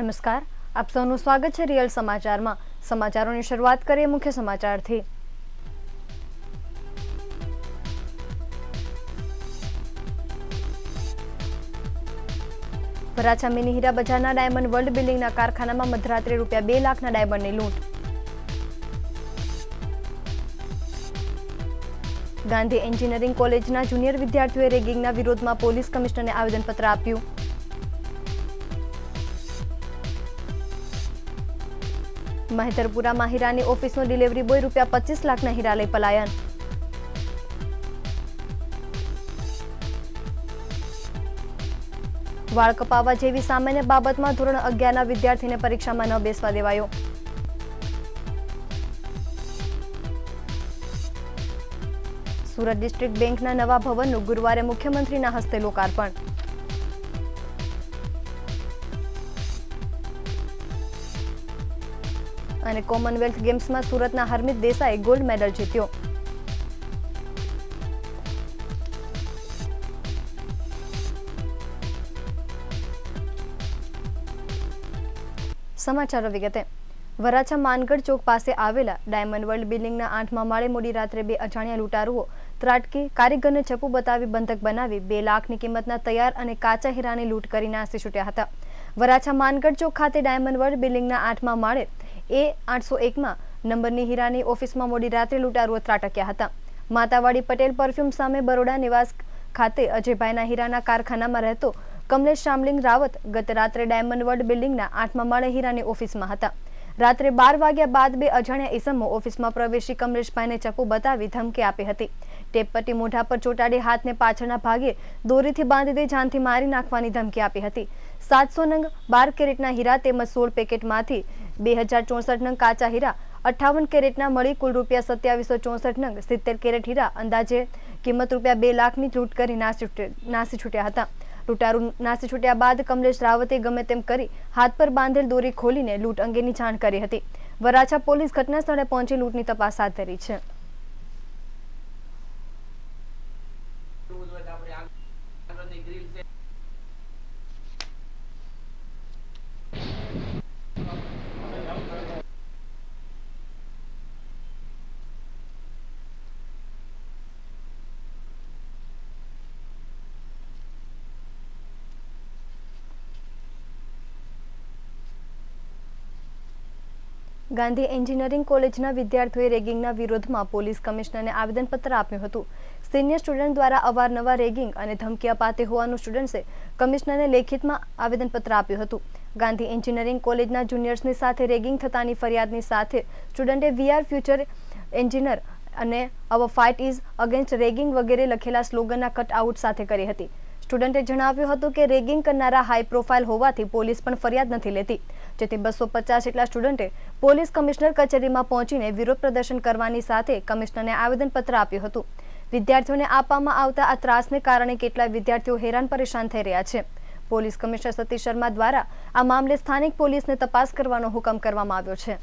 નમસ્કાર. આપ સૌનું સ્વાગત છે રિયલ સમાચારમાં. સમાચારોની શરૂઆત કરીએ મુખ્ય સમાચારથી. વરાછા મિની હીરા બજારના ડાયમંડ વર્લ્ડ બિલ્ડિંગના કારખાનામાં મધરાત્રે રૂપિયા બે લાખના ડાયમંડની લૂંટ. ગાંધી એન્જિનિયરિંગ કોલેજના જુનિયર વિદ્યાર્થીઓએ રેગિંગના વિરોધમાં પોલીસ કમિશનરને આવેદનપત્ર આપ્યું. મહેતરપુરામાં હીરાની ઓફિસનો ડિલિવરી બોય રૂપિયા પચીસ લાખના હીરા લઈ પલાયન. વાળ કપાવવા જેવી સામાન્ય બાબતમાં ધોરણ અગિયારના વિદ્યાર્થીને પરીક્ષામાં ન બેસવા દેવાયો. સુરત ડિસ્ટ્રિક્ટ બેંકના નવા ભવનનું ગુરુવારે મુખ્યમંત્રીના હસ્તે લોકાર્પણ. અને કોમનવેલ્થ ગેમ્સમાં સુરતના હરમિત દેસાઈ ગોલ્ડ મેડલ જીત્યો. સમાચારો વિગતે વરાછા માનગઢ ચોક પાસે આવેલા ડાયમંડ વર્લ્ડ બિલ્ડિંગના આઠમા માળે મોડી રાત્રે બે અજાણ્યા લૂંટારુઓ ત્રાટકી કારીગરને ચપ્પુ બતાવી બંધક બનાવી બે લાખની કિંમતના તૈયાર અને કાચા હીરાની લૂંટ કરી નાસી છૂટ્યા હતા. વરાછા માનગઢ ચોક ખાતે ડાયમંડ વર્લ્ડ બિલ્ડિંગના આઠમા માળે એ આઠસો એકમાં નંબરની હીરાની ઓફિસમાં મોડી રાત્રે લૂંટારુઓ ત્રાટક્યા હતા. માતાવાડી પટેલ પરફ્યુમ સામે બરોડા નિવાસ ખાતે અજયભાઈના હીરાના કારખાનામાં રહેતો કમલેશ શામલિંગ રાવત ગત રાત્રે ડાયમંડ વર્લ્ડ બિલ્ડિંગના આઠમા માળે હીરાની ઓફિસમાં હતા. રાત્રે બાર વાગ્યા બાદ બે અજાણ્યા ઇસમો ઓફિસમાં પ્રવેશી કમલેશભાઈને ચપ્પુ બતાવી ધમકી આપી હતી. ટેપપટ્ટી મોઢા પર ચોટાડી હાથને પાછળના ભાગે દોરીથી બાંધી દે જાનથી મારી નાખવાની ધમકી આપી હતી. સાતસો નંગ બાર કેરેટના હીરા તેમજ સોળ પેકેટમાંથી બે હજાર ચોસઠ નંગ કાચા હીરા, અઠ્ઠાવન કેરેટના મળી કુલ રૂપિયા સત્યાવીસો ચોસઠ નંગ સિત્તેર કેરેટ હીરા અંદાજે કિંમત રૂપિયા બે લાખની લૂંટ કરી નાસી છૂટ્યા હતા. લૂંટારૂ નાસી છૂટ્યા બાદ કમલેશ રાવતે ગમે તેમ કરી હાથ પર બાંધેલ દોરી ખોલીને લૂંટ અંગેની જાણ કરી હતી. વરાછા પોલીસ ઘટના સ્થળે પહોંચી લૂંટની તપાસ હાથ ધરી છે. ગાંધી એન્જિનિયરિંગ કોલેજના વિદ્યાર્થીઓએ રેગિંગના વિરોધમાં પોલીસ કમિશનરને આવેદનપત્ર આપ્યું હતું. સિનિયર સ્ટુડન્ટ દ્વારા અવારનવાર રેગિંગ અને ધમકી અપાતી હોવાનું સ્ટુડન્ટ્સે કમિશનરને લેખિતમાં આવેદનપત્ર આપ્યું હતું. ગાંધી એન્જિનિયરિંગ કોલેજના જુનિયર્સની સાથે રેગિંગ થતાની ફરિયાદની સાથે સ્ટુડન્ટે વીઆર ફ્યુચર એન્જિનિયર અને our fight is against ragging વગેરે લખેલા સ્લોગનના કટ આઉટ સાથે કરી હતી. સ્ટુડન્ટે જણાવ્યું હતું કે રેગિંગ કરનારા હાઈ પ્રોફાઇલ હોવાથી પોલીસ પણ ફરિયાદ નથી લેતી. જેથી બસો પચાસ જેટલા સ્ટુડન્ટે પોલીસ કમિશનર કચેરીમાં પહોંચીને વિરોધ પ્રદર્શન કરવાની સાથે કમિશનરને આવેદનપત્ર આપ્યું હતું. વિદ્યાર્થીઓને આપવામાં આવતા આ ત્રાસને કારણે કેટલાય વિદ્યાર્થીઓ હેરાન પરેશાન થઈ રહ્યા છે. પોલીસ કમિશનર સતીશ શર્મા દ્વારા આ મામલે સ્થાનિક પોલીસને તપાસ કરવાનો હુકમ કરવામાં આવ્યો છે.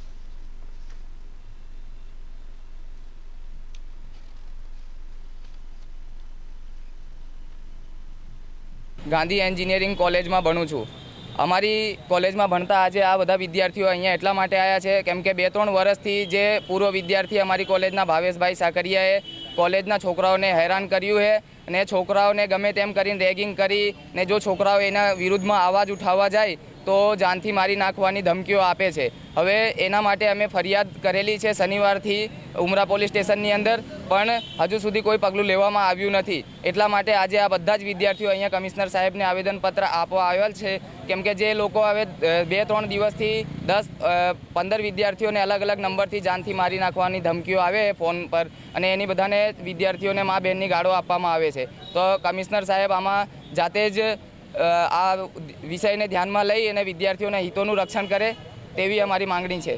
ગાંધી એન્જિનિયરિંગ કોલેજમાં ભણું છું. અમારી કોલેજમાં ભણતા આજે આ બધા વિદ્યાર્થીઓ અહીંયા એટલા માટે આવ્યા છે, કેમ કે બે ત્રણ વર્ષથી જે પૂર્વ વિદ્યાર્થી અમારી કોલેજના ભાવેશભાઈ સાકરિયાએ કોલેજના છોકરાઓને હેરાન કર્યું છે અને છોકરાઓને ગમે તેમ કરીને રેગિંગ કરી ને જો છોકરાઓ એના વિરુદ્ધમાં અવાજ ઉઠાવવા જાય તો જાનથી મારી નાખવાની ધમકીઓ આપે છે. હવે એના માટે અમે ફરિયાદ કરેલી છે શનિવારથી ઉમરા પોલીસ સ્ટેશનની અંદર, પણ હજુ સુધી કોઈ પગલું લેવામાં આવ્યું નથી. એટલા માટે આજે આ બધા જ વિદ્યાર્થીઓ અહીંયા કમિશનર સાહેબને આવેદનપત્ર આપવા આવેલ છે. કેમ કે જે લોકો હવે બે, ત્રણ દિવસથી દસ પંદર વિદ્યાર્થીઓને અલગ અલગ નંબરથી જાનથી મારી નાખવાની ધમકીઓ આવે ફોન પર, અને એની બધાને વિદ્યાર્થીઓને મા બહેનની ગાળો આપવામાં આવે છે. તો કમિશનર સાહેબ આમાં જાતે જ આ વિષયને ધ્યાનમાં લઈ અને વિદ્યાર્થીઓના હિતોનું રક્ષણ કરે તેવી અમારી માંગણી છે.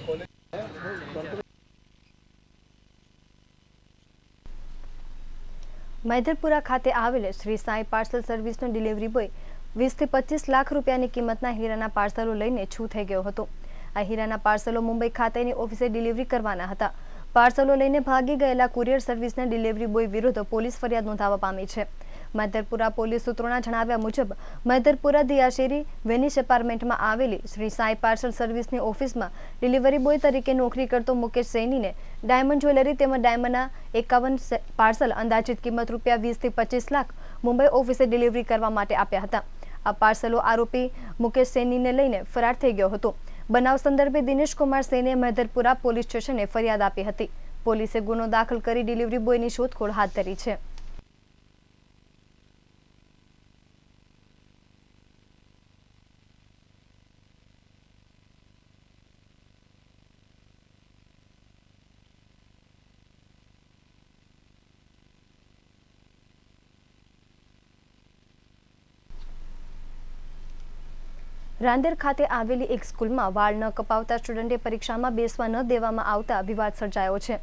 મૈદરપુરા ખાતે આવેલ શ્રી સાંઈ પાર્સલ સર્વિસનો ડિલિવરી બોય વીસથી પચીસ લાખ રૂપિયાની કિંમતના હીરાના પાર્સલો લઈને છૂ થઈ ગયો હતો. આ હીરાના પાર્સલો મુંબઈ ખાતેની ઓફિસે ડિલિવરી કરવાના હતા. પાર્સલો લઈને ભાગી ગયેલા કુરિયર સર્વિસના ડિલિવરી બોય વિરુદ્ધ પોલીસ ફરિયાદ નોંધાવા પામી છે. મૈદરપુરા પોલીસ સૂત્રોના જણાવ્યા મુજબ, મધરપુરા દિયાશેરી વેનિશ એપાર્ટમેન્ટમાં આવેલી શ્રી સાંઈ પાર્સલ સર્વિસની ઓફિસમાં ડિલિવરી બોય તરીકે નોકરી કરતો મુકેશ સૈનીને ડાયમંડ જ્વેલરી તેમજ ડાયમંડના એકાવન પાર્સલ અંદાજિત કિંમત રૂપિયા વીસથી પચીસ લાખ મુંબઈ ઓફિસે ડિલિવરી કરવા માટે આપ્યા હતા. આ પાર્સલો આરોપી મુકેશ સૈનીને લઈને ફરાર થઈ ગયો હતો. બનાવ સંદર્ભે દિનેશ કુમાર સૈને મહેદરપુરા પોલીસ સ્ટેશને ફરિયાદ આપી હતી. પોલીસે ગુનો દાખલ કરી ડિલિવરી બોયની શોધખોળ હાથ ધરી છે. રાંદેર ખાતે આવેલી એક સ્કૂલમાં વાળ ન કપાવતા સ્ટુડન્ટે પરીક્ષામાં બેસવા ન દેવામાં આવતા વિવાદ સર્જાયો છે.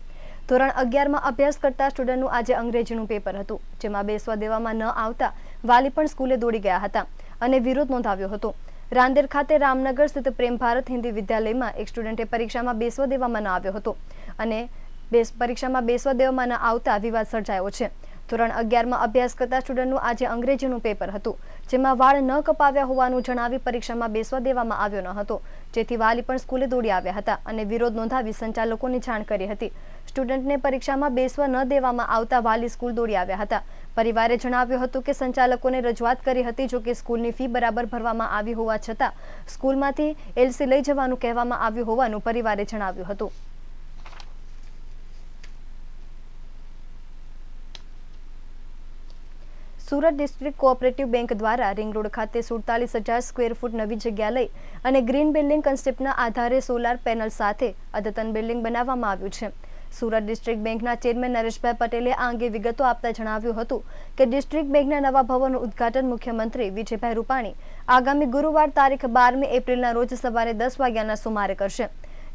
ધોરણ અગિયારમાં અભ્યાસ કરતા સ્ટુડન્ટનું આજે અંગ્રેજીનું પેપર હતું, જેમાં બેસવા દેવામાં ન આવતા વાલી પણ સ્કૂલે દોડી ગયા હતા અને વિરોધ નોંધાવ્યો હતો. રાંદેર ખાતે રામનગર સ્થિત પ્રેમ ભારત હિન્દી વિદ્યાલયમાં એક સ્ટુડન્ટે પરીક્ષામાં બેસવા દેવામાં ન આવ્યો હતો અને પરીક્ષામાં બેસવા દેવામાં ન આવતા વિવાદ સર્જાયો છે. ધોરણ અગિયારમાં અભ્યાસ કરતા સ્ટુડન્ટનું આજે અંગ્રેજીનું પેપર હતું જેમાં વાળ ન કપાવ્યા હોવાનું જણાવી પરીક્ષામાં બેસવા દેવામાં આવ્યો ન હતો. જેથી વાલી પણ સ્કૂલે દોડી આવ્યા હતા અને વિરોધ નોંધાવી સંચાલકોને જાણ કરી હતી. સ્ટુડન્ટને પરીક્ષામાં બેસવા ન દેવામાં આવતા વાલી સ્કૂલ દોડી આવ્યા હતા. પરિવારે જણાવ્યું હતું કે સંચાલકોને રજૂઆત કરી હતી જોકે સ્કૂલની ફી બરાબર ભરવામાં આવી હોવા છતાં સ્કૂલમાંથી એલસી લઈ જવાનું કહેવામાં આવ્યું હોવાનું પરિવારે જણાવ્યું હતું. સુરત ડિસ્ટ્રિક્ટ કોઓપરેટિવ બેંક દ્વારા રિંગ રોડ ખાતે સુડતાલીસ હજાર સ્ક્વેર ફૂટ નવી જગ્યા લઈ અને ગ્રીન બિલ્ડિંગ કન્સેપ્ટના આધારે સોલાર પેનલ સાથે અદ્યતન બિલ્ડિંગ બનાવવામાં આવ્યું છે. સુરત ડિસ્ટ્રિક્ટ બેંકના ચેરમેન નરેશભાઈ પટેલે આ અંગે વિગતો આપતા જણાવ્યું હતું કે ડિસ્ટ્રિક્ટ બેંકના નવા ભવનનું ઉદઘાટન મુખ્યમંત્રી વિજયભાઈ રૂપાણી આગામી ગુરુવાર તારીખ બારમી એપ્રિલના રોજ સવારે દસ વાગ્યાના સુમારે કરશે.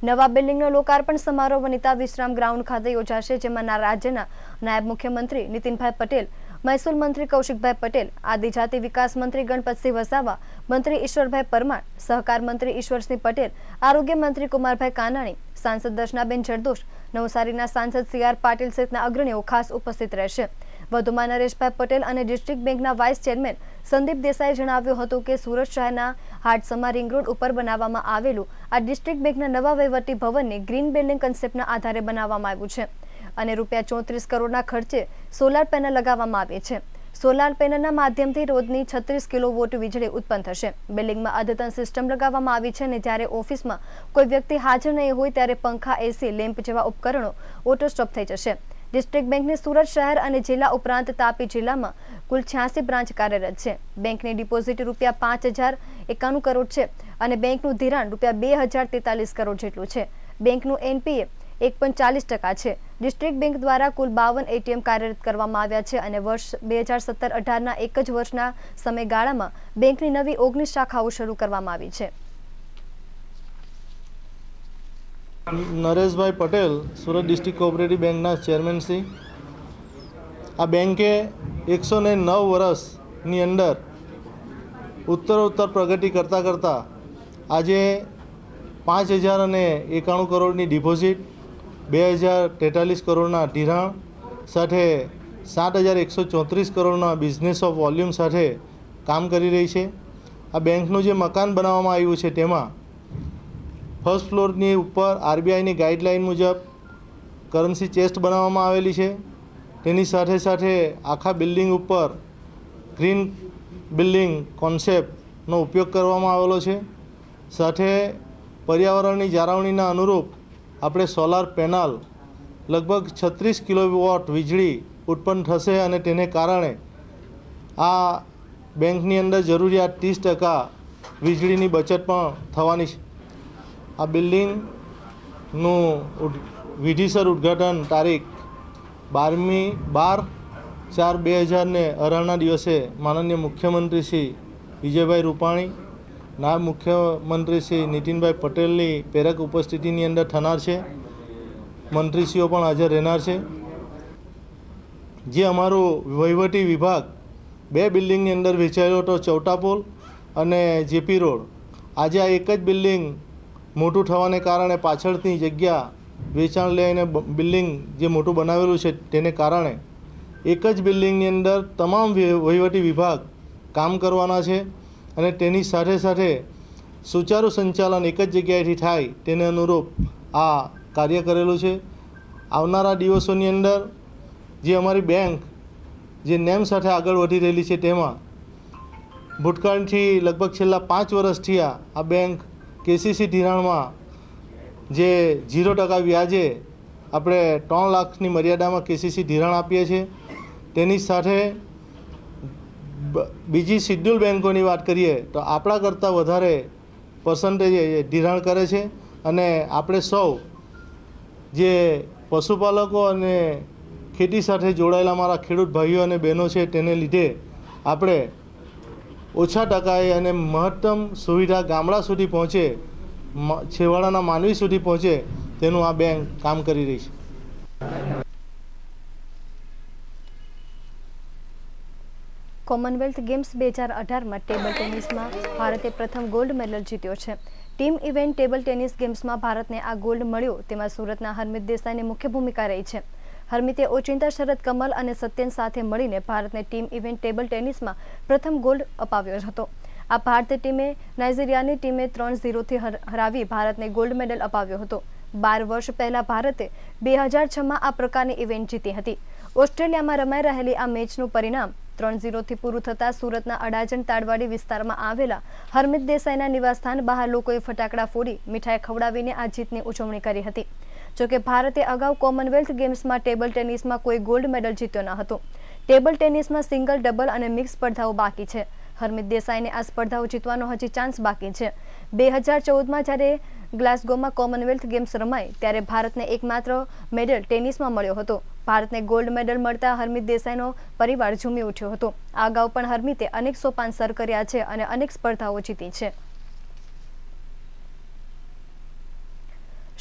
નવા બિલ્ડિંગનો લોકાર્પણ સમારોહ વનિતા વિશ્રામ ગ્રાઉન્ડ ખાતે યોજાશે, જેમાં રાજ્યના નાયબ મુખ્યમંત્રી નીતિનભાઈ પટેલ મહેસૂલ મંત્રી કૌશિકભાઈ પટેલ, આદિજાતિ વિકાસ મંત્રી ગણપતસિંહ વસાવા, મંત્રી ઈશ્વરભાઈ પરમાર, સહકાર મંત્રી ઈશ્વરસિંહ પટેલ, આરોગ્ય મંત્રી કુમારભાઈ કાનાણી, સાંસદ દર્શનાબેન જરદોશ, નવસારીના સાંસદ સી પાટીલ સહિતના અગ્રણીઓ ખાસ ઉપસ્થિત રહેશે. વધુમાં નરેશભાઈ પટેલ અને ડિસ્ટ્રિક્ટ બેંકના વાઇસ ચેરમેન સંદીપ દેસાઈએ જણાવ્યું હતું કે સુરત શહેરના હાટસમા રિંગ રોડ ઉપર બનાવવામાં આવેલું આ ડિસ્ટ્રિક્ટ બેંકના નવા વહીવટી ભવનને ગ્રીન બિલ્ડિંગ કન્સેપ્ટના આધારે બનાવવામાં આવ્યું છે. અને રૂપિયા ચોત્રીસ કરોડના ખર્ચે સોલાર પેનલ લગાવવામાં આવે છે. સોલાર પેનલના માધ્યમથી રોજની છત્રીસ કિલો વોટ વીજળી ઉત્પન્ન થશે. બિલ્ડિંગમાં અદ્યતન સિસ્ટમ લગાવવામાં આવી છે અને જ્યારે ઓફિસમાં કોઈ વ્યક્તિ હાજર નહીં હોય ત્યારે પંખા, એસી, લેમ્પ જેવા ઉપકરણો ઓટો સ્ટોપ થઈ જશે. ડિસ્ટ્રિક્ટ બેંકની સુરત શહેર અને જિલ્લા ઉપરાંત તાપી જિલ્લામાં કુલ છ્યાસી બ્રાન્ચ કાર્યરત છે. બેંકની ડિપોઝિટ રૂપિયા પાંચ હજાર એકાણું કરોડ છે અને બેંકનું ધિરાણ રૂપિયા બે હજાર તેતાલીસ કરોડ જેટલું છે. બેંકનું એનપીએ એક પણ ચાલીસ ટકા છે. ડિસ્ટ્રિક્ટ બેંક દ્વારા કુલ બાવન એટીએમ કાર્યરત કરવામાં આવ્યા છે અને વર્ષ બે હજાર સત્તર અઢારના એક જ વર્ષના સમયગાળામાં બેંકની નવી ઓગણીસ શાખાઓ શરૂ કરવામાં આવી છે. નરેશભાઈ પટેલ, સુરત ડિસ્ટ્રિક્ટ કોઓપરેટિવ બેંકના ચેરમેન શ્રી. આ બેંકે એકસો ને નવ વર્ષની અંદર ઉત્તરોત્તર પ્રગતિ કરતાં કરતાં આજે પાંચ હજાર અને એકાણું કરોડની ડિપોઝિટ બે હજાર તેતાલીસ કરોડના ધિરાણ સાથે સાત હજાર એકસો ચોત્રીસ કરોડના બિઝનેસ ઓફ વોલ્યુમ સાથે કામ કરી રહી છે. આ બેંકનું જે મકાન બનાવવામાં આવ્યું છે તેમાં ફર્સ્ટ ફ્લોરની ઉપર આરબીઆઈની ગાઈડલાઇન મુજબ કરન્સી ચેસ્ટ બનાવવામાં આવેલી છે. તેની સાથે સાથે આખા બિલ્ડિંગ ઉપર ગ્રીન બિલ્ડિંગ કોન્સેપ્ટનો ઉપયોગ કરવામાં આવેલો છે. સાથે પર્યાવરણની જાળવણીના અનુરૂપ આપણે સોલાર પેનલ લગભગ છત્રીસ કિલોવોટ વીજળી ઉત્પન્ન થશે અને તેને કારણે આ બેંકની અંદર જરૂરિયાત ત્રીસ ટકા વીજળીની બચત પણ થવાની છે. આ બિલ્ડિંગનું વિધિસર ઉદ્ઘાટન તારીખ બારમી બાર ચાર બે હજારને અઢારના દિવસે માનનીય મુખ્યમંત્રી શ્રી વિજયભાઈ રૂપાણી નાયબ મુખ્યમંત્રી શ્રી નીતિનભાઈ પટેલની પ્રેરક ઉપસ્થિતિની અંદર થનાર છે. મંત્રીશ્રીઓ પણ હાજર રહેનાર છે. જે અમારો વહીવટી વિભાગ બે બિલ્ડિંગની અંદર વેચાયેલો હતો ચૌટાપોલ અને જેપી રોડ. આજે આ એક જ બિલ્ડિંગ મોટું થવાને કારણે પાછળની જગ્યા વેચાણ લઈને બિલ્ડિંગ જે મોટું બનાવેલું છે તેને કારણે એક જ બિલ્ડિંગની અંદર તમામ વહીવટી વિભાગ કામ કરવાના છે. અને તેની સાથે સાથે સુચારુ સંચાલન એક જ જગ્યાએથી થાય તેને અનુરૂપ આ કાર્ય કરેલું છે. આવનારા દિવસોની અંદર જે અમારી બેંક જે નેમ સાથે આગળ વધી રહેલી છે તેમાં ભૂતકાળથી લગભગ છેલ્લા પાંચ વર્ષથી આ બેંક કેસીસી ધિરાણમાં જે ઝીરો ટકા વ્યાજે આપણે ત્રણ લાખની મર્યાદામાં કેસીસી ધિરાણ આપીએ છીએ. તેની સાથે બીજી શિડ્યુલ બેન્કોની વાત કરીએ તો આપણા કરતાં વધારે પર્સન્ટેજ ધિરાણ કરે છે અને આપણે સૌ જે પશુપાલકો અને ખેતી સાથે જોડાયેલા મારા ખેડૂત ભાઈઓ અને બહેનો છે તેને લીધે આપણે ઓછા ટકાએ અને મહત્તમ સુવિધા ગામડા સુધી પહોંચે છેવાડાના માનવી સુધી પહોંચે તેનું આ બેંક કામ કરી રહી છે. કોમનવેલ્થ ગેમ્સ બે હજાર અઢારમાં ટેબલ ટેનિસમાં ભારતે પ્રથમ ગોલ્ડ મેડલ જીત્યો છે. ટીમ ઇવેન્ટ ટેબલ ટેનિસ ગેમ્સમાં ભારતને આ ગોલ્ડ મળ્યો, તેમાં સુરતના હરમિત દેસાઈની મુખ્ય ભૂમિકા રહી છે. હરમિતે ઓચિંતા, શરદ કમલ અને સત્યન સાથે મળીને ભારતને ટીમ ઇવેન્ટ ટેબલ ટેનિસમાં પ્રથમ ગોલ્ડ અપાવ્યો હતો. આ ભારતીય ટીમે નાઇજીરિયાની ટીમે ત્રણ ઝીરોથી હરાવી ભારતને ગોલ્ડ મેડલ અપાવ્યો હતો. બાર વર્ષ પહેલા ભારતે બે હજાર છમાં આ પ્રકારની ઇવેન્ટ જીતી હતી. ઓસ્ટ્રેલિયામાં રમાઈ રહેલી આ મેચનું પરિણામ ત્રણ ઝીરોથી પૂરું થતાં સુરતના અડાજણ તાડવાડી વિસ્તારમાં આવેલા હરમિત દેસાઈના નિવાસસ્થાન બહાર લોકોએ ફટાકડા ફોડી મીઠાઈ ખવડાવીને આ જીતની ઉજવણી કરી હતી. જોકે ભારતે અગાઉ કોમનવેલ્થ ગેમ્સમાં ટેબલ ટેનિસમાં કોઈ ગોલ્ડ મેડલ જીત્યો ન હતો. ટેબલ ટેનિસમાં સિંગલ, ડબલ અને મિક્સ સ્પર્ધાઓ બાકી છે. હરમિત દેસાઈને આ સ્પર્ધાઓ જીતવાનો હજી ચાન્સ બાકી છે. બે હજાર ચૌદમાં જ્યારે ગ્લાસગોમાં કોમનવેલ્થ ગેમ્સ રમાઈ ત્યારે ભારતને એકમાત્ર મેડલ ટેનિસમાં મળ્યો હતો. ભારતને ગોલ્ડ મેડલ મળતા હરમિત દેસાઈનો પરિવાર ઝૂમી ઉઠ્યો હતો. આ અગાઉ પણ હરમિતે અનેક સોપાન સર કર્યા છે અને અનેક સ્પર્ધાઓ જીતી છે.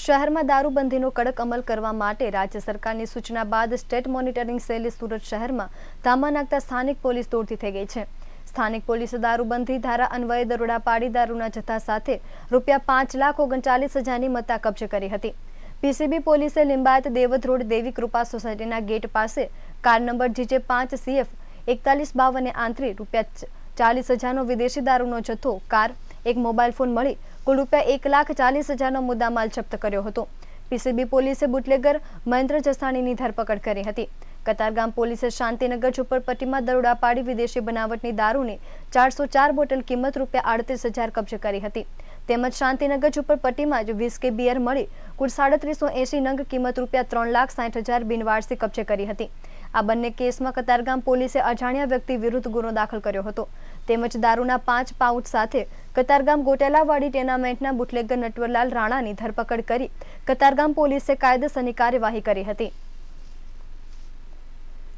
શહેરમાં દારૂબંધીનો કડક અમલ કરવા માટે રાજ્ય સરકારની સૂચના બાદ સ્ટેટ મોનિટરિંગ સેલે સુરત શહેરમાં ધામા નાખતા સ્થાનિક પોલીસ દોડતી થઈ ગઈ છે. સ્થાનિક પોલીસે દારૂબંધી ધારા અન્વયે દરોડા પાડી દારૂના જથ્થા સાથે રૂપિયા પાંચ લાખ ઓગણચાલીસ હજારની મત્તા કબજે કરી હતી. પીસીબી પોલીસે લિંબાયત દેવત રોડ દેવી કૃપા સોસાયટીના ગેટ પાસે કાર નંબર જીજે પાંચ સીએફ એકતાલીસ બાવને આંતરી રૂપિયા ચાલીસ હજારનો વિદેશી દારૂનો જથ્થો, કાર, એક મોબાઈલ ફોન મળી કુલ રૂપિયા એક લાખ ચાલીસ હજારનો મુદ્દામાલ જપ્ત કર્યો હતો. પીસીબી પોલીસે બુટલેગર મહેન્દ્ર જસાણીની ધરપકડ કરી હતી. કતારગામ પોલીસે શાંતિનગર ઝુંપડપટ્ટીમાં દરોડા પાડી વિદેશી બનાવટની દારૂની ચારસો ચાર બોટલ કિંમત રૂપિયા આડત્રીસ હજાર કબજે કરી હતી. તેમજ શાંતિનગર ઝુંપડપટ્ટીમાં જ વીસ બિયર મળી કુલ સાડત્રીસો એંશી નંગ કિંમત રૂપિયા ત્રણ લાખ સાઠ હજાર બિનવારસી કબજે કરી હતી. આ બંને કેસમાં કતારગામ પોલીસે અજાણ્યા વ્યક્તિ વિરુદ્ધ ગુનો દાખલ કર્યો હતો. તેમજ દારૂના પાંચ પાઉચ સાથે કતારગામ ગોટેલાવાડી ટેનામેન્ટના બુટલેગર નટવરલાલ રાણાની ધરપકડ કરી કતારગામ પોલીસે કાયદેસરની કાર્યવાહી કરી હતી.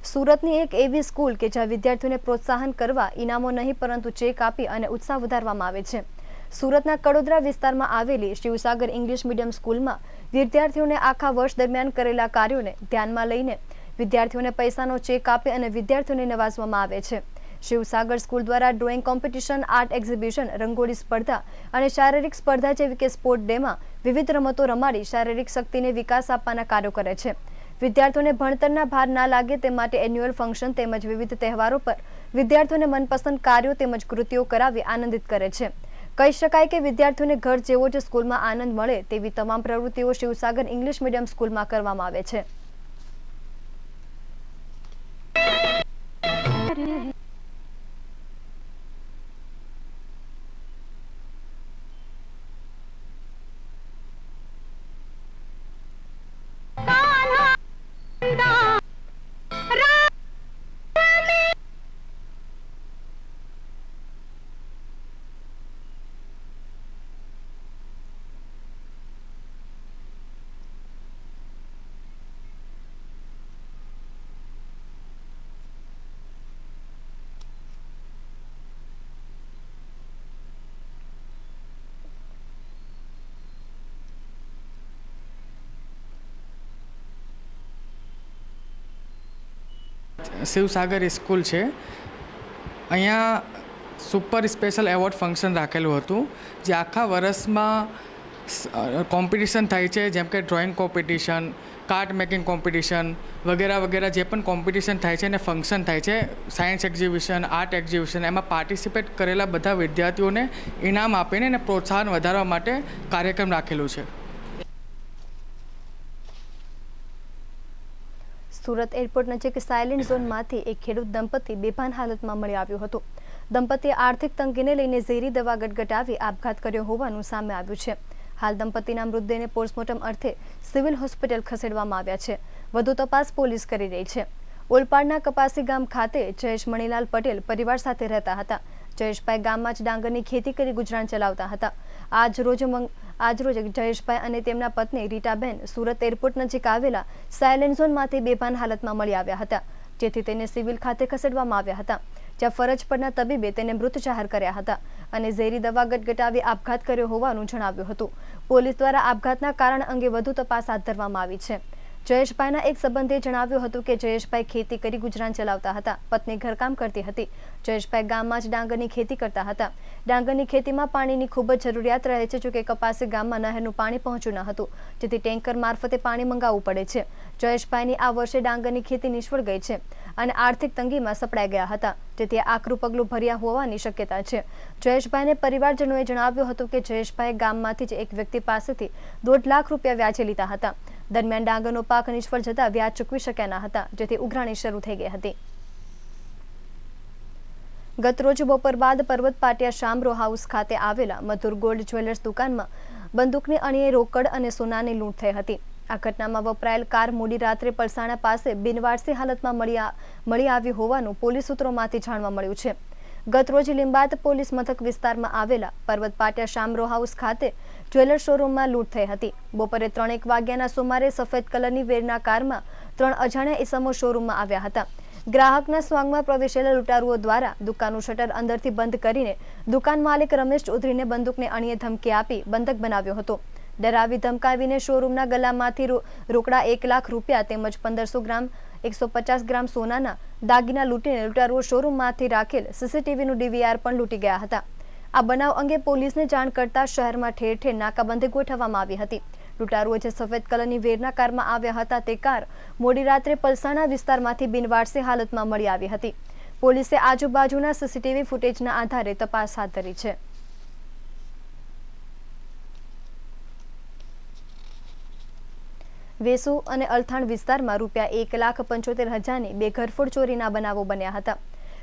સુરતની એક એવી સ્કૂલ કે જ્યાં વિદ્યાર્થીઓને પ્રોત્સાહન કરવા ઇનામો નહીં પરંતુ ચેક આપી અને ઉત્સાહ વધારવામાં આવે છે. સુરતના કડોદરા વિસ્તારમાં આવેલી શિવસાગર ઇંગ્લિશ મીડિયમ સ્કૂલમાં વિદ્યાર્થીઓને આખા વર્ષ દરમિયાન કરેલા કાર્યોને ધ્યાનમાં લઈને વિદ્યાર્થીઓને પૈસાનો ચેક આપી અને વિદ્યાર્થીઓને નવાજવામાં આવે છે. શિવસાગર સ્કૂલ દ્વારા drawing competition, art exhibition, rangoli સ્પર્ધા અને શારીરિક સ્પર્ધા જેવી કે સ્પોર્ટ ડેમાં વિવિધ રમતો રમાડી શારીરિક શક્તિને વિકાસ આપવાના કાર્યો કરે છે. વિદ્યાર્થીઓને ભણતરના ભાર ના લાગે તે માટે એન્યુઅલ ફંક્શન તેમજ વિવિધ તહેવારો પર વિદ્યાર્થીઓને મનપસંદ કાર્યો તેમજ કૃતિઓ કરાવી આનંદિત કરે છે. કહી શકાય કે વિદ્યાર્થીઓને ઘર જેવો જ સ્કૂલમાં આનંદ મળે તેવી તમામ પ્રવૃત્તિઓ શિવસાગર ઇંગ્લિશ મીડિયમ સ્કૂલમાં કરવામાં આવે છે. શિવસાગર સ્કૂલ છે. અહીંયા સુપર સ્પેશિયલ એવોર્ડ ફંક્શન રાખેલું હતું. જે આખા વર્ષમાં કોમ્પિટિશન થાય છે, જેમ કે drawing competition cart making competition વગેરે વગેરે જે પણ કોમ્પિટિશન થાય છે અને ફંક્શન થાય છે, સાયન્સ એક્ઝિબિશન, આર્ટ એક્ઝિબિશન, એમાં પાર્ટિસિપેટ કરેલા બધા વિદ્યાર્થીઓને ઇનામ આપીને અને પ્રોત્સાહન વધારવા માટે કાર્યક્રમ રાખેલું છે. સુરત એરપોર્ટ નજીક સાયલેન્ટ ઝોનમાંથી એક ખેડૂત દંપતી બેભાન હાલતમાં મળી આવ્યું હતું. દંપતીએ આર્થિક તંગીને લઈને ઝેરી દવા ગટગટાવી આપઘાત કર્યો હોવાનું સામે આવ્યું છે. હાલ દંપતીના મૃતદેહને પોસ્ટમોર્ટમ અર્થે સિવિલ હોસ્પિટલ ખસેડવામાં આવ્યા છે. વધુ તપાસ પોલીસ કરી રહી છે. ઓલપાડના કપાસી ગામ ખાતે જયેશ મણીલાલ પટેલ પરિવાર સાથે રહેતા હતા. જયેશભાઈ ગામમાં જ ડાંગરની ખેતી કરી ગુજરાન ચલાવતા હતા. આજ રોજ જયેશભાઈ અને તેમના પત્ની રીટાબેન સુરત એરપોર્ટ નજીક આવેલા સાયલેન્ટ ઝોનમાંથી બેભાન હાલતમાં મળી આવ્યા હતા, જેથી તેને સિવિલ ખાતે ખસેડવામાં આવ્યા હતા, જ્યાં ફરજ પરના તબીબે તેને મૃત જાહેર કર્યા હતા અને ઝેરી દવા ગટગટાવી આપઘાત કર્યો હોવાનું જણાવ્યું હતું. પોલીસ દ્વારા આપઘાતના કારણ અંગે વધુ તપાસ હાથ ધરવામાં આવી છે. જયેશભાઈના એક સંબંધીએ જણાવ્યું હતું કે જયેશભાઈ ખેતી કરી ગુજરાન ચલાવતા હતા. પત્ની ઘરકામ કરતી હતી. જયેશભાઈ ગામમાં જ ડાંગરની ખેતી કરતા હતા. ડાંગરની ખેતીમાં પાણીની ખૂબ જ જરૂરિયાત રહે છે જોકે કપાસી ગામમાં નહેરનું પાણી પહોંચ્યું ન હતું. જેથી ટેન્કર મારફતે પાણી મંગાવવું પડે છે. જયેશભાઈની આ વર્ષે ડાંગરની ખેતી નિષ્ફળ ગઈ છે અને આર્થિક તંગીમાં સપડાઈ ગયા હતા. જેથી આકરું પગલું ભર્યા હોવાની શક્યતા છે. જયેશભાઈને પરિવારજનોએ જણાવ્યું હતું કે જયેશભાઈ ગામમાંથી જ એક વ્યક્તિ પાસેથી દોઢ લાખ રૂપિયા વ્યાજે લીધા હતા. દરમિયાન ડાંગરનો પાક નિષ્ફળ જતા વ્યાજ ચૂકવી શક્યા ન હતા, જેથી ઉઘરાણી શરૂ થઈ ગઈ હતી. ગતરોજ બપોર બાદ પર્વત પાટિયા શામરો હાઉસ ખાતે આવેલા મધુર ગોલ્ડ જ્વેલર્સ દુકાનમાં બંદૂકની અણીએ રોકડ અને સોનાની લૂંટ થઈ હતી. આ ઘટનામાં વપરાયેલ કાર મોડી રાત્રે પલસાણા પાસે બિનવારસી હાલતમાં મળી આવી હોવાનું પોલીસ સૂત્રોમાંથી જાણવા મળ્યું છે. ગતરોજ લીંબાત પોલીસ મથક વિસ્તારમાં આવેલા પર્વત પાટિયા શામરો હાઉસ ખાતે જ્વેલર શોરૂમમાં લૂંટ થઈ હતી. બપોરે ત્રણેક વાગ્યાના સુમારે સફેદ કલરની વેરના કારમાં ત્રણ અજાણ્યા ઇસમો શોરૂમમાં આવ્યા હતા. ગ્રાહકના સ્વાંગમાં પ્રવેશેલા લૂંટારુઓ દ્વારા દુકાનનું શટર અંદરથી બંધ કરીને દુકાન માલિક રમેશ ચૌધરીને બંદૂકને અણીએ ધમકી આપી બંધક બનાવ્યો હતો. ડરાવી ધમકાવીને શોરૂમના ગલામાંથી રોકડા એક લાખ રૂપિયા તેમજ પંદરસો ગ્રામ, એકસો પચાસ ગ્રામ સોનાના દાગીના લૂંટીને લૂંટારુઓ શોરૂમમાંથી રાખેલ સીસીટીવીનું ડીવીઆર પણ લૂંટી ગયા હતા. આ બનાવ અંગે પોલીસને જાણ કરતા શહેરમાં ઠેર ઠેર નાકાબંધી ગોઠવવામાં આવી હતી. લૂંટારુઓ જે સફેદ કલરની વેરના કારમાં આવ્યા હતા તે કાર મોડી રાત્રે પલસાણા વિસ્તારમાંથી બિનવારસી હાલતમાં મળી આવી હતી. પોલીસે આજુબાજુના સીસીટીવી ફૂટેજના આધારે તપાસ હાથ ધરી છે. વેસુ અને અલથાણ વિસ્તારમાં રૂપિયા એક લાખ પંચોતેર હજારની બે ઘરફોડ ચોરીના બનાવો બન્યા હતા.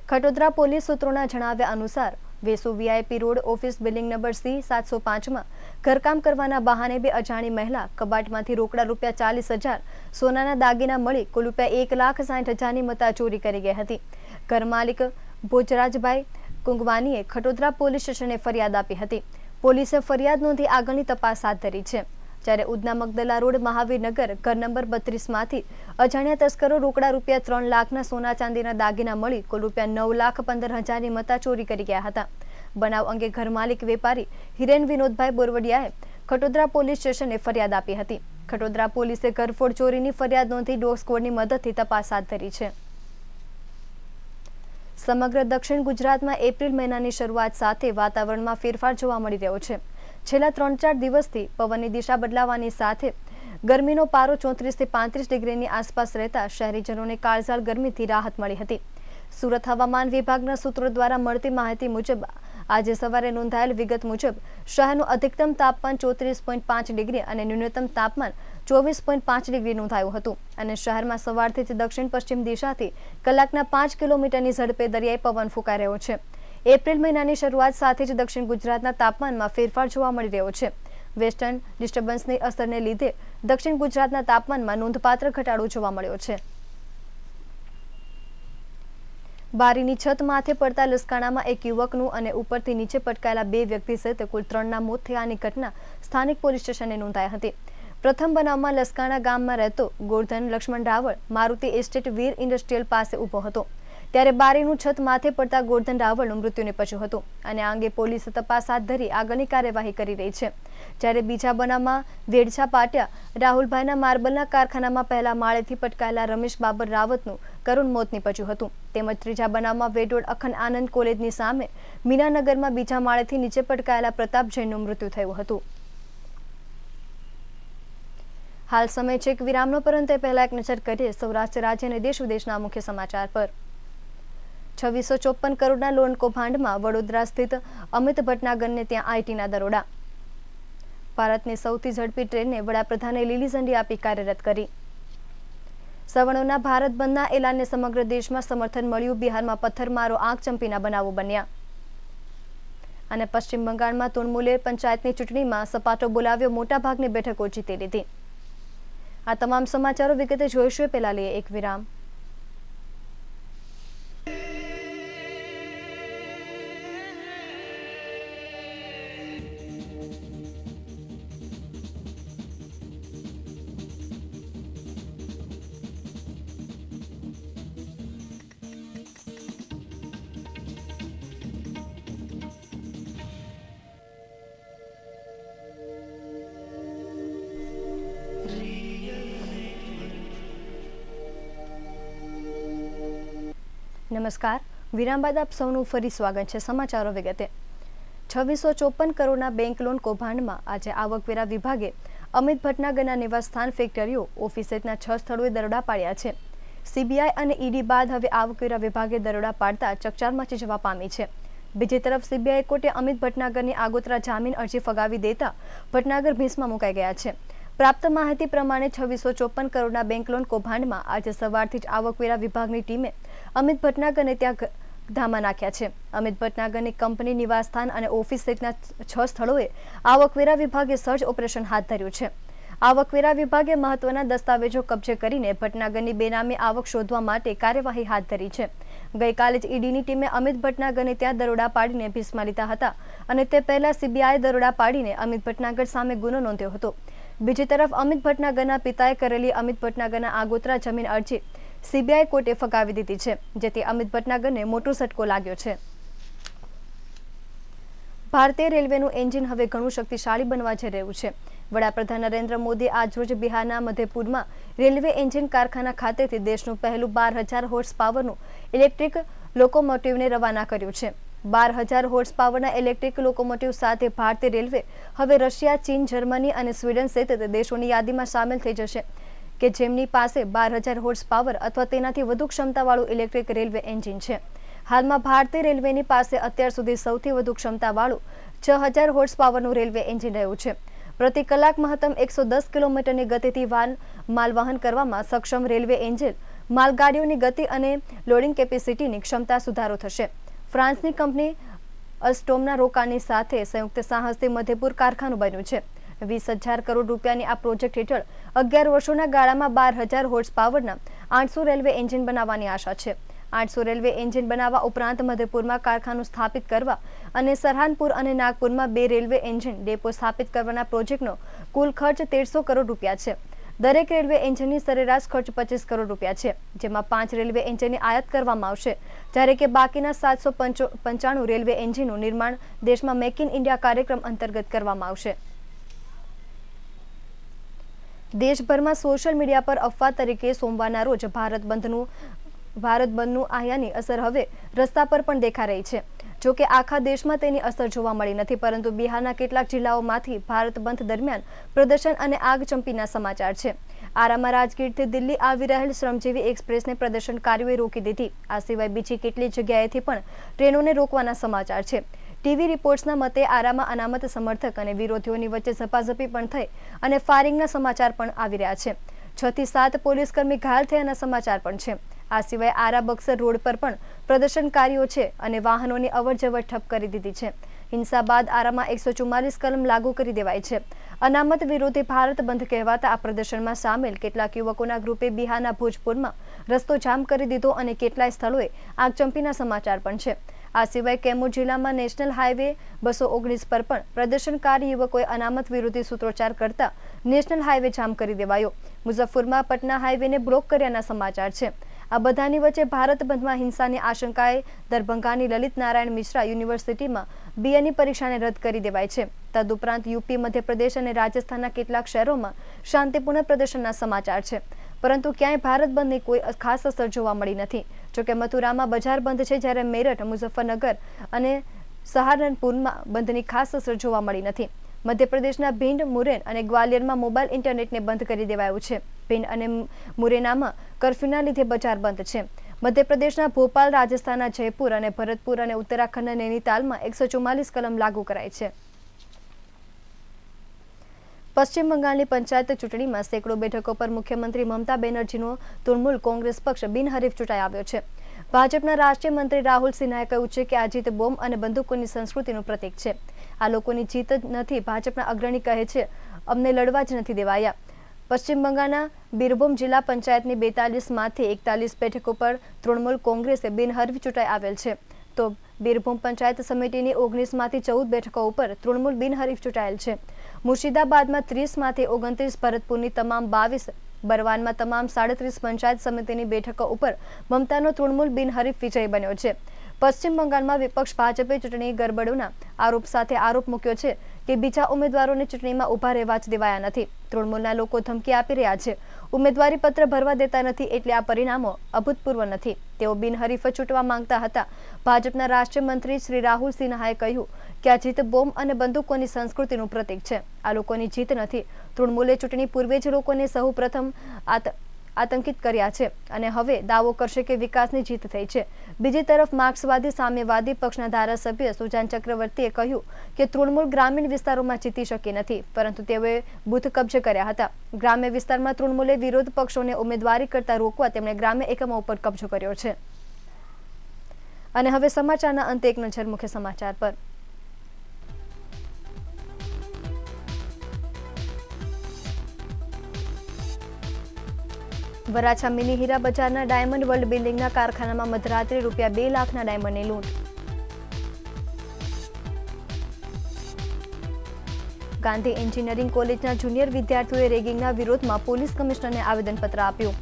ખટોદરા પોલીસ સૂત્રોના જણાવ્યા અનુસાર, Vesu VIP road office building number C સાતસો પાંચમાં ઘરકામ કરવાના બહાને બે અજાણી મહિલા કબાટમાંથી રોકડા રૂપિયા ચાલીસ હજાર, સોનાના દાગીના મળી કુલ રૂપિયા એક લાખ સાઠ હજારની મતા ચોરી કરી ગઈ હતી. ઘરમાલિક ભોજરાજભાઈ કુંગવાનીએ ખટોદરા પોલીસ સ્ટેશને ફરિયાદ આપી હતી. પોલીસે ફરિયાદ નોંધી આગળની તપાસ હાથ ધરી છે. જ્યારે ઉધના મગદલા રોડ મહાવીરનગર ઘર નંબર બત્રીસમાંથી અજાણ્યા તસ્કરો રોકડા રૂપિયા ત્રણ લાખના સોના ચાંદીના દાગીના મળી કુલ રૂપિયા નવ લાખ પંદર હજારની મતા ચોરી કરી ગયા હતા. બનાવ અંગે ઘર માલિક વેપારી હિરેન વિનોદભાઈ બોરવડિયાએ ખટોદરા પોલીસ સ્ટેશને ફરિયાદ આપી હતી. ખટોદરા પોલીસે ઘરફોડ ચોરીની ફરિયાદ નોંધી ડોગ સ્કવોડની મદદથી તપાસ હાથ ધરી છે. સમગ્ર દક્ષિણ ગુજરાતમાં એપ્રિલ મહિનાની શરૂઆત સાથે વાતાવરણમાં ફેરફાર જોવા મળી રહ્યો છે. છેલ્લા ત્રણ ચાર દિવસથી પવનની દિશા બદલાવાની સાથે ગરમીનો પારો ચોત્રીસથી પાંત્રીસ ડિગ્રીની આસપાસ રહેતા શહેરીજનોને કાળઝાળ ગરમીથી રાહત મળી હતી. સુરત હવામાન વિભાગના સૂત્રો દ્વારા મળતી માહિતી મુજબ આજે સવારે નોંધાયેલ વિગત મુજબ શહેરનું અધિકતમ તાપમાન ચોત્રીસ પોઈન્ટ પાંચ ડિગ્રી અને ન્યૂનતમ તાપમાન ચોવીસ પોઈન્ટ પાંચ ડિગ્રી નોંધાયું હતું અને શહેરમાં સવારથી દક્ષિણ પશ્ચિમ દિશાથી કલાકના પાંચ કિલોમીટરની ઝડપે દરિયાઈ પવન ફૂંકાઈ રહ્યો છે. એપ્રિલ મહિનાની શરૂઆત સાથે જ દક્ષિણ ગુજરાતના તાપમાનમાં ફેરફાર જોવા મળી રહ્યો છે. વેસ્ટર્ન ડિસ્ટર્બન્સની અસરને લીધે દક્ષિણ ગુજરાતના તાપમાનમાં નોંધપાત્ર ઘટાડો જોવા મળ્યો છે. બારીની છત માથે પડતા લસકાણામાં એક યુવકનું અને ઉપરથી નીચે પટકાયેલા બે વ્યક્તિ સહિત કુલ ત્રણના મોત થયાની ઘટના સ્થાનિક પોલીસ સ્ટેશને નોંધાઈ હતી. પ્રથમ બનાવમાં લસકાણા ગામમાં રહેતો ગોરધન લક્ષ્મણ રાવળ મારુતિ એસ્ટેટ વીર ઇન્ડસ્ટ્રીયલ પાસે ઊભો હતો. ત્યારે બારીનું છત માથે પડતા ગોરધન રાવળનું મૃત્યુ નિપજ્યું હતું અને આ અંગે પોલીસ તપાસ હાથ ધરી આગળની કાર્યવાહી કરી રહી છે. જ્યારે બીજા બનાવમાં વેડછા પાટિયા, રાહુલભાઈના માર્બલના કારખાનામાં પહેલા માળેથી પટકાયેલા રમેશ બાબર રાવતનું કરુણ મોત નિપજ્યું હતું. તેમજ ત્રીજા બનાવમાં વેડોળ અખંડ આનંદ કોલેજની સામે મીનાનગરમાં બીજા માળેથી નીચે પટકાયેલા પ્રતાપ જૈનનું મૃત્યુ થયું હતું. હાલ સમય છે એક વિરામનો, પરંતુ એ પહેલા એક નજર કરીએ સૌરાષ્ટ્ર રાજ્ય અને દેશ વિદેશના મુખ્ય સમાચાર પર. છવ્વીસો ચોપન કરોડના લોન કૌભાંડમાં વડોદરા સ્થિત અમિત ભટનાગરને ત્યાં આઈટીના દરોડા. ભારતની સૌથી ઝડપી ટ્રેનને વડાપ્રધાને લીલી ઝંડી આપી કાર્યરત કરી. સવર્ણોના ભારત બંધના એલાનને સમગ્ર દેશમાં સમર્થન મળ્યું, બિહારમાં પથ્થરમારો આંખ ચંપીના બનાવો બન્યા. અને પશ્ચિમ બંગાળમાં તૃણમૂલે પંચાયતની ચૂંટણીમાં સપાટો બોલાવ્યો મોટાભાગની બેઠકો જીતી લીધી. આ તમામ સમાચારો વિગતે જોઈશું. પહેલા લઈએ એક વિરામ. નમસ્કાર. વિરામ બાદ આપ સૌનું ફરી સ્વાગત છે સમાચારો વિગતે. છવ્વીસો ચોપન કરોડના બેંક લોન કૌભાંડમાં આજે આવકવેરા વિભાગે અમિત ભટનાગરના નિવાસસ્થાન ફેક્ટરીઓ ઓફિસ સહિતના છ સ્થળોએ દરોડા પાડ્યા છે. સીબીઆઈ અને ઈડી બાદ હવે આવકવેરા વિભાગે દરોડા પાડતા ચકચાર મચી જવા પામી છે. બીજી તરફ સીબીઆઈ કોર્ટે અમિત ભટનાગરની આગોતરા જામીન અરજી ફગાવી દેતા ભટનાગર ભીસમાં મુકાઈ ગયા છે. પ્રાપ્ત માહિતી પ્રમાણે છવ્વીસો ચોપન કરોડના બેંક લોન કૌભાંડમાં આજે સવારથી જ આવકવેરા વિભાગની ટીમે અમિત ભટનાગરને ત્યાં ધામા નાખ્યા છે. અમિત ભટનાગરની કંપની નિવાસસ્થાન અને ઓફિસ સહિતના છ સ્થળોએ આવકવેરા વિભાગે સર્ચ ઓપરેશન હાથ ધર્યું છે. આવકવેરા વિભાગે મહત્વના દસ્તાવેજો કબજે કરીને ભટનાગરની બેનામી આવક શોધવા માટે કાર્યવાહી હાથ ધરી છે. ગઈકાલે જ ઈડીની ટીમે અમિત ભટનાગરને ત્યાં દરોડા પાડીને ભીસમાં લીધા હતા અને તે પહેલા સીબીઆઈ દરોડા પાડીને અમિત ભટનાગર સામે ગુનો નોંધ્યો હતો. બીજી તરફ અમિત ભટનાગરના પિતાએ કરેલી અમિત ભટનાગરના આગોતરા જમીન અરજી સીબીઆઈ કોર્ટે ફગાવી દીધી છે, જેથી અમિત ભટનાગરને મોટો સટકો લાગ્યો છે. ભારતીય રેલવેનું એન્જિન હવે ઘણું શક્તિશાળી બનવા જઈ રહ્યું છે. વડાપ્રધાન નરેન્દ્ર મોદી આજરોજ બિહારના મધેપુરમાં રેલવે એન્જિન કારખાના ખાતેથી દેશનું પહેલું બાર હજાર હોર્સ પાવરનું ઇલેક્ટ્રિક લોકોમોટિવને રવાના કર્યું છે. બાર હજાર હોર્સ પાવરના ઇલેક્ટ્રિક લોકોમોટિવ સાથે ભારતીય રેલવે હવે રશિયા, ચીન, જર્મની અને સ્વીડન સહિત દેશોની યાદીમાં સામેલ થઈ જશે કે જેમની પાસે બાર હજાર હોર્સ પાવર અથવા તેનાથી વધુ ક્ષમતાવાળું ઇલેક્ટ્રિક રેલવે એન્જિન છે. હાલમાં ભારતીય રેલવેની પાસે અત્યાર સુધી સૌથી વધુ ક્ષમતાવાળું છ હજાર હોર્સ પાવરનું રેલવે એન્જિન રહ્યું છે. પ્રતિ કલાક મહત્તમ એકસો દસ કિલોમીટરની ગતિથી વાહન માલવહન કરવામાં સક્ષમ રેલવે એન્જિન, માલગાડીઓની ગતિ અને લોડિંગ કેપેસિટીની ક્ષમતા સુધારો થશે. ફ્રાન્સની કંપની અસ્ટોમના રોકાણની સાથે સંયુક્ત સાહસથી મધેપુર કારખાનું બન્યું છે. વીસ હજાર કરોડ રૂપિયાની આ પ્રોજેક્ટ હેઠળ અગિયાર વર્ષોના ગાળામાં બાર હજાર હોર્સ પાવરના આઠસો રેલવે એન્જિન બનાવવાની આશા છે. આઠસો રેલવે એન્જિન બનાવવા ઉપરાંત મધેપુરમાં કારખાનું સ્થાપિત કરવા અને સરહાનપુર અને નાગપુરમાં બે રેલવે એન્જિન ડેપો સ્થાપિત કરવાના પ્રોજેક્ટનો કુલ ખર્ચ તેરસો કરોડ રૂપિયા છે. દરેક રેલવે એન્જિનની સરેરાશ ખર્ચ પચીસ કરોડ રૂપિયા છે, જેમાં પાંચ રેલવે એન્જિનની આયાત કરવામાં આવશે. જ્યારે કે બાકીના સાતસો પંચાણું રેલવે એન્જિનનું નિર્માણ દેશમાં મેક ઇન ઇન્ડિયા કાર્યક્રમ અંતર્ગત કરવામાં આવશે. દેશભરમાં સોશિયલ મીડિયા પર અફવા તરીકે સોમવારના રોજ ભારત બંધનું ભારત બંધનું આયાની અસર હવે રસ્તા પર પણ દેખા રહી છે. જો કે આખા દેશમાં તેની અસર જોવા મળી નથી, પરંતુ બિહારના કેટલાક જિલ્લાઓમાંથી ભારત બંધ દરમિયાન પ્રદર્શન અને આગ ચંપીના સમાચાર છે. આરામાં રાજગીરથી દિલ્હી આવી રહેલ શ્રમજીવી એક્સપ્રેસને પ્રદર્શનકારીઓએ રોકી દીધી. આ સિવાય બીજી કેટલી જગ્યાએથી પણ ટ્રેનોને રોકવાના સમાચાર છે. ટીવી રિપોર્ટ્સના મતે આરામાં અનામત સમર્થક અને વિરોધીઓની વચ્ચે ઝપાઝપી પણ થઈ અને ફાયરિંગના સમાચાર પણ આવી રહ્યા છે. છ થી સાત પોલીસકર્મી ઘાયલ થયાના સમાચાર પણ છે. આ સિવાય આરા બક્સર રોડ પર પણ પ્રદર્શનકારીઓ છે અને વાહનોની અવરજવર ઠપ કરી દીધી છે. હિંસા બાદ આરામાં એકસો ચુમ્માલીસ કલમ લાગુ કરી દેવાય છે. અનામત વિરોધી ભારત બંધ કહેવાતા આ પ્રદર્શનમાં સામેલ કેટલાક યુવકોના ગ્રુપે બિહારના ભોજપુરમાં રસ્તો જામ કરી દીધો અને કેટલાય સ્થળોએ આગચંપીના સમાચાર પણ છે. આ સિવાય કેમૂર જિલ્લામાં નેશનલ હાઈવે બસો ઓગણીસ પર પણ પ્રદર્શનકારી યુવકોએ અનામત વિરોધી સૂત્રોચ્ચાર કરતા નેશનલ હાઈવે જામ કરી દેવાયો. મુઝફ્ફરમાં પટના હાઈવેને બ્લોક કર્યાના સમાચાર છે. આ બધાની વચ્ચે ભારત બંધમાં હિંસાની આશંકાએ દરભંગાની લલિત નારાયણ મિશ્રા યુનિવર્સિટીમાં બીએની પરીક્ષાને રદ કરી દેવાય છે. તદુપરાંત યુપી, મધ્યપ્રદેશ અને રાજસ્થાનના કેટલાક શહેરોમાં શાંતિપૂર્ણ પ્રદર્શનના સમાચાર છે. પરંતુ ક્યાંય ભારત બંધની કોઈ ખાસ અસર જોવા મળી નથી. જોકે મથુરામાં બજાર બંધ છે જ્યારે મેરઠ, મુઝફ્ફરનગર અને સહારનપુરમાં બંધની ખાસ અસર જોવા મળી નથી. મધ્યપ્રદેશના ભીંડ, મુરેન અને ગ્વાલિયરમાં મોબાઈલ ઇન્ટરનેટને બંધ કરી દેવાયું છે. ભીંડ અને મુરેનામાં કર્ફ્યુના લીધે બજાર બંધ છે. મધ્યપ્રદેશના ભોપાલ, રાજસ્થાનના જયપુર અને ભરતપુર અને ઉત્તરાખંડના નૈનીતાલમાં એકસો કલમ લાગુ કરાઈ છે. પશ્ચિમ બંગાળની પંચાયત ચૂંટણીમાં સેંકડો બેઠકો પર મુખ્યમંત્રી મમતા બેનર્જીનો તૃણમૂલ કોંગ્રેસ પક્ષ બિનહરીફ ચૂંટાઈ આવ્યો છે. ભાજપના રાષ્ટ્રીય મંત્રી રાહુલ સિન્હાએ કહ્યું છે કે આ જીત બોમ્બ અને બંદૂકોની સંસ્કૃતિનું પ્રતીક છે. આ લોકોની જીત જ નથી ભાજપના અગ્રણી કહે છે, અમને લડવા જ નથી દેવાયા. પશ્ચિમ બંગાળના બીરભૂમ જિલ્લા પંચાયતની બેતાલીસમાંથી એકતાલીસ બેઠકો પર તૃણમૂલ કોંગ્રેસે બિનહરીફ ચૂંટાઈ આવેલ છે. તો બીરભૂમ પંચાયત સમિતિની ઓગણીસમાંથી ચૌદ બેઠકો ઉપર તૃણમૂલ બિનહરીફ ચૂંટાયેલ છે. મુર્શિદાબાદમાં ત્રીસમાંથી ઓગણત્રીસ, ભરતપુરની તમામ બાવીસ, બરવાનમાં તમામ સાડત્રીસ પંચાયત સમિતિની બેઠકો ઉપર મમતાનો તૃણમૂલ બિનહરીફ વિજય બન્યો છે. પશ્ચિમ બંગાળમાં વિપક્ષ ભાજપે ચૂંટણી ગરબડોના આરોપ સાથે આરોપ મૂક્યો છે કે બીજા ઉમેદવારોને ચૂંટણીમાં ઊભા રહેવા જ દેવાયા નથી. તૃણમૂલના લોકો ધમકી આપી રહ્યા છે. ઉમેદવારી પત્ર ભરવા દેતા નથી એટલે આ પરિણામો અભૂતપૂર્વ નથી. તેઓ બિનહરીફ ચૂંટવા માંગતા હતા. ભાજપના રાષ્ટ્રીય મંત્રી શ્રી રાહુલ સિન્હાએ કહ્યું કે આ જીત બોમ્બ અને બંદૂકોની સંસ્કૃતિનું પ્રતીક છે. આ લોકોની જીત નથી. તૃણમૂલે ચૂંટણી પૂર્વે જ લોકોને સૌ પ્રથમ આતંકિત કર્યા છે અને હવે દાવો કરશે કે વિકાસની જીત થઈ છે. બીજી તરફ માર્ક્સવાદી સામ્યવાદી પક્ષના ધારાસભ્ય સુજાન ચક્રવર્તીએ કહ્યું કે તૃણમૂલ ગ્રામીણ વિસ્તારોમાં જીતી શકી નથી, પરંતુ તેઓએ બુથ કબજે કર્યા હતા. ગ્રામ્ય વિસ્તારમાં તૃણમૂલે વિરોધ પક્ષોને ઉમેદવારી કરતા રોકવા તેમણે ગ્રામ્ય એકમો ઉપર કબજો કર્યો છે. અને હવે સમાચારના અંતે એક નજર મુખ્ય સમાચાર પર. વરાછા મિની હીરા બજારના ડાયમંડ વર્લ્ડ બિલ્ડિંગના કારખાનામાં મધરાત્રે રૂપિયા બે લાખના ડાયમંડની લૂંટ. ગાંધી એન્જિનિયરિંગ કોલેજના જુનિયર વિદ્યાર્થીઓએ રેગિંગના વિરોધમાં પોલીસ કમિશનરને આવેદનપત્ર આપ્યું.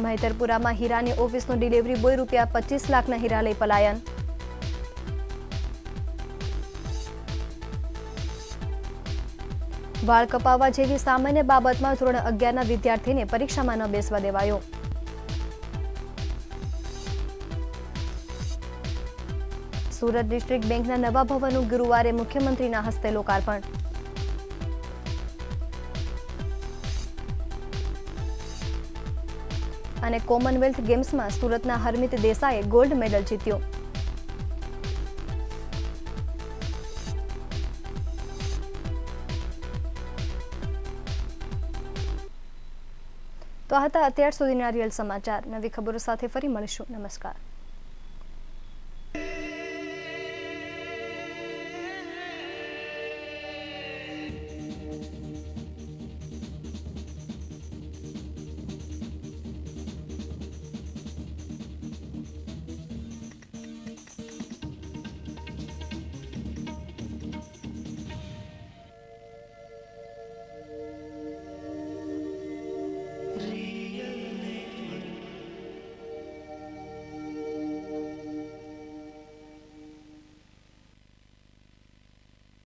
મહેતરપુરામાં હીરાની ઓફિસનો ડિલિવરી બોય રૂપિયા પચીસ લાખના હીરા લઈ પલાયન. વાળ કપાવવા જેવી સામાન્ય બાબતમાં ધોરણ અગિયારના વિદ્યાર્થીને પરીક્ષામાં ન બેસવા દેવાયો. સુરત ડિસ્ટ્રિક્ટ બેંકના નવા ભવનનું ગુરુવારે મુખ્યમંત્રીના હસ્તે લોકાર્પણ. અને કોમનવેલ્થ ગેમ્સમાં સુરતના હરમિત દેસાઈએ ગોલ્ડ મેડલ જીત્યો. તો આ હતા અત્યાર સુધીના રિયલ સમાચાર. નવી ખબરો સાથે ફરી મળીશું. નમસ્કાર.